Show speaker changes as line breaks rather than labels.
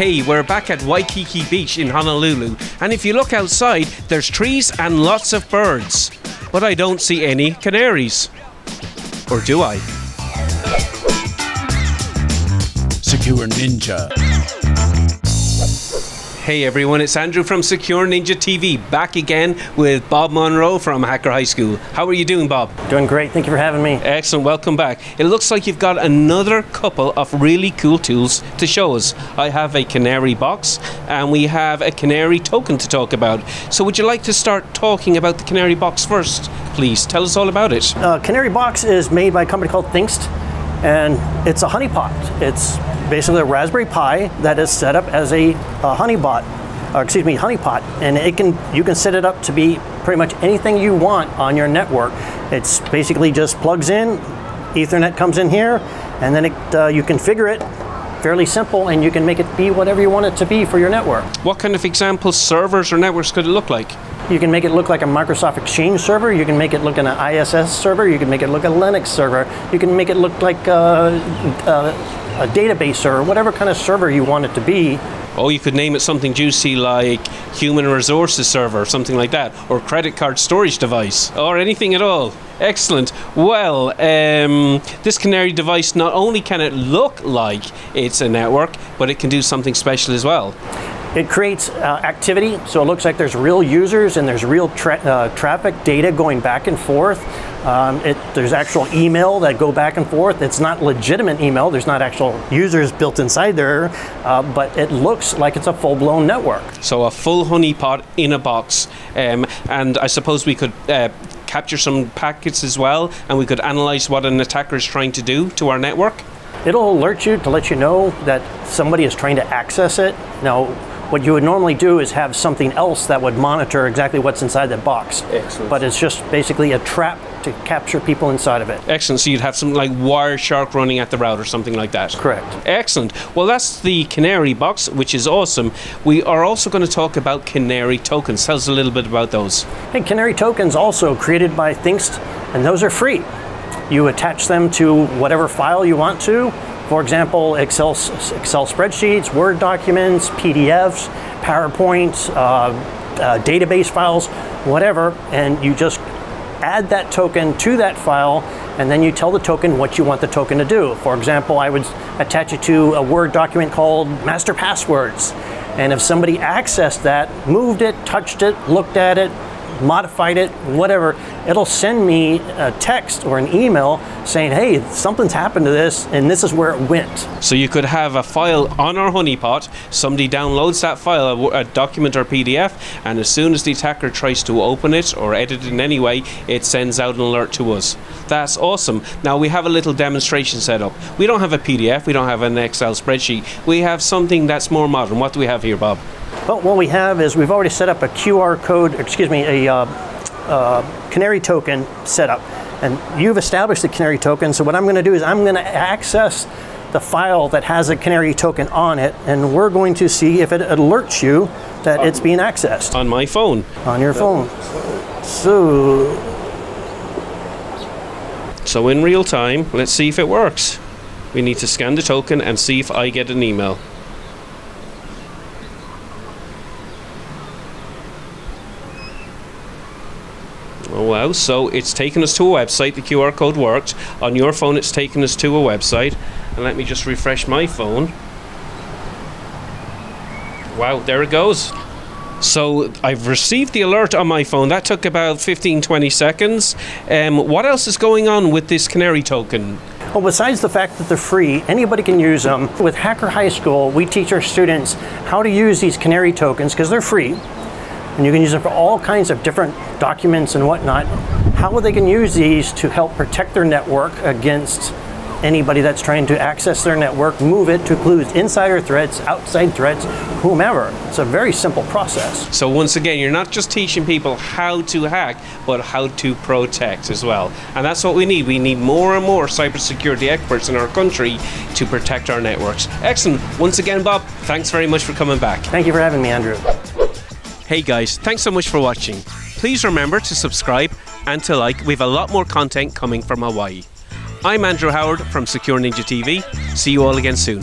Hey, we're back at Waikiki Beach in Honolulu, and if you look outside, there's trees and lots of birds. But I don't see any canaries. Or do I?
Secure Ninja.
Hey everyone, it's Andrew from Secure Ninja TV, back again with Bob Monroe from Hacker High School. How are you doing, Bob?
Doing great. Thank you for having me.
Excellent, welcome back. It looks like you've got another couple of really cool tools to show us. I have a Canary box and we have a Canary token to talk about. So, would you like to start talking about the Canary box first, please? Tell us all about it.
Uh, Canary box is made by a company called Thinkst, and it's a honeypot. It's basically a Raspberry Pi that is set up as a, a honeybot, or excuse me, honeypot, and it can you can set it up to be pretty much anything you want on your network. It's basically just plugs in, Ethernet comes in here, and then it, uh, you configure it. Fairly simple, and you can make it be whatever you want it to be for your network.
What kind of example servers or networks could it look like?
You can make it look like a Microsoft Exchange server. You can make it look like an ISS server. You can make it look like a Linux server. You can make it look like uh, uh, a database server, whatever kind of server you want it to be.
Oh, you could name it something juicy like human resources server, or something like that, or credit card storage device, or anything at all. Excellent. Well, um, this Canary device not only can it look like it's a network, but it can do something special as well.
It creates uh, activity, so it looks like there's real users and there's real tra uh, traffic data going back and forth. Um, it, there's actual email that go back and forth. It's not legitimate email. There's not actual users built inside there, uh, but it looks like it's a full-blown network.
So a full honeypot in a box, um, and I suppose we could uh, capture some packets as well, and we could analyze what an attacker is trying to do to our network.
It'll alert you to let you know that somebody is trying to access it. Now, what you would normally do is have something else that would monitor exactly what's inside that box.
Excellent.
But it's just basically a trap to capture people inside of it.
Excellent. So you'd have something like Wireshark running at the route or something like that.
Correct.
Excellent. Well, that's the Canary box, which is awesome. We are also going to talk about Canary tokens. Tell us a little bit about those.
Hey, Canary tokens also created by Thinkst, and those are free. You attach them to whatever file you want to, for example, Excel, Excel spreadsheets, Word documents, PDFs, PowerPoint, uh, uh, database files, whatever, and you just add that token to that file and then you tell the token what you want the token to do. For example, I would attach it to a Word document called master passwords. And if somebody accessed that, moved it, touched it, looked at it, modified it, whatever, it'll send me a text or an email saying, hey, something's happened to this and this is where it went.
So you could have a file on our honeypot, somebody downloads that file, a, a document or PDF, and as soon as the attacker tries to open it or edit it in any way, it sends out an alert to us. That's awesome. Now we have a little demonstration set up. We don't have a PDF, we don't have an Excel spreadsheet. We have something that's more modern. What do we have here, Bob?
Well, what we have is we've already set up a QR code, excuse me, a uh, uh, Canary token setup. And you've established the Canary token, so what I'm going to do is I'm going to access the file that has a Canary token on it, and we're going to see if it alerts you that it's being accessed.
On my phone.
On your phone. So.
So in real time, let's see if it works. We need to scan the token and see if I get an email. Wow, so it's taken us to a website, the QR code worked. On your phone it's taken us to a website. And let me just refresh my phone. Wow, there it goes. So I've received the alert on my phone. That took about 15, 20 seconds. Um, what else is going on with this Canary token?
Well, besides the fact that they're free, anybody can use them. With Hacker High School, we teach our students how to use these Canary tokens because they're free and you can use them for all kinds of different documents and whatnot. How they can use these to help protect their network against anybody that's trying to access their network, move it to include insider threats, outside threats, whomever. It's a very simple process.
So once again, you're not just teaching people how to hack, but how to protect as well. And that's what we need. We need more and more cybersecurity experts in our country to protect our networks. Excellent. Once again, Bob, thanks very much for coming back.
Thank you for having me, Andrew.
Hey guys, thanks so much for watching. Please remember to subscribe and to like, we have a lot more content coming from Hawaii. I'm Andrew Howard from Secure Ninja TV. See you all again soon.